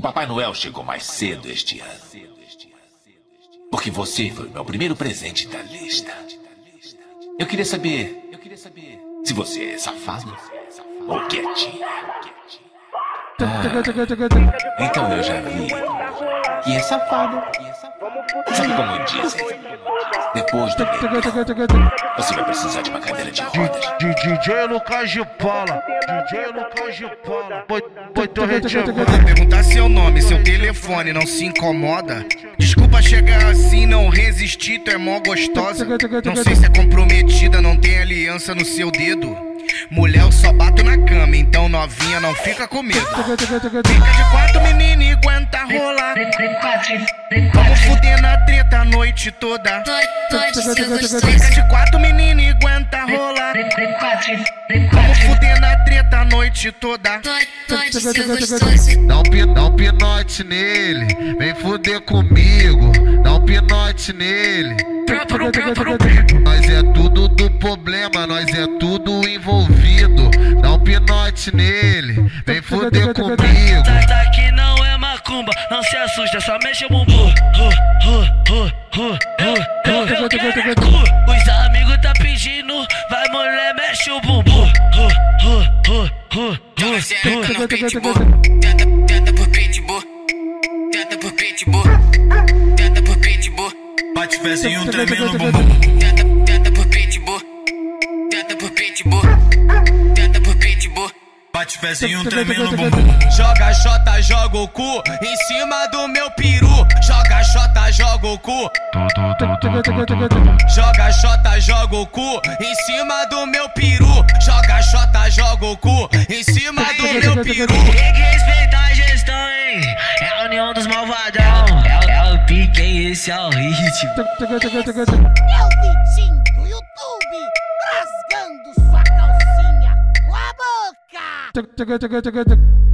Papai Noel chegou mais cedo este ano. Porque você foi o meu primeiro presente da lista. Eu queria saber. Se você é safado ou quietinho. Ah, então eu já vi que é safado. Sabe como dizem? Depois do bebê, você vai precisar de uma cadeira de rodas. DJ Lucas de Paula, DJ Lucas de Paula, retivado. Perguntar seu nome, seu telefone não se incomoda. Desculpa chegar assim, não resistir, tu é mó gostosa. Não sei se é comprometida, não tem aliança no seu dedo. Mulher, eu só bato na cama, então novinha não fica com medo. Fica de quatro, menina, e aguenta rolar. Vamos fuder na treta a noite toda. Fica de quatro, menina, e aguenta rolar. Vamos fuder na treta a noite toda. Dá um, pi, dá um pinote nele, vem fuder comigo. Dá um pinote nele. Nós é tudo do problema, nós é tudo envolvido. Dá um pinote nele, vem fuder comigo. Essa aqui não é macumba, não se assusta, só mexe o bumbum. Os amigos tá pedindo, vai mulher, mexe o bumbum. Tenta pitbull, tenta por pitbull, tenta por pitbull, tenta por pitbull. Bate pezinho tremendo no bumbum. Bate pezinho tremendo no bumbum. Joga xota, joga o cu em cima do meu peru. Joga xota, joga o cu. Joga xota, joga o cu em cima do meu peru. Joga xota, joga o cu em cima do meu peru. Tem que respeitar a gestão, hein? É a união dos malvadão. É, é o pique, hein? Esse é o ritmo. É o Chak Chak Chak Chak Chak.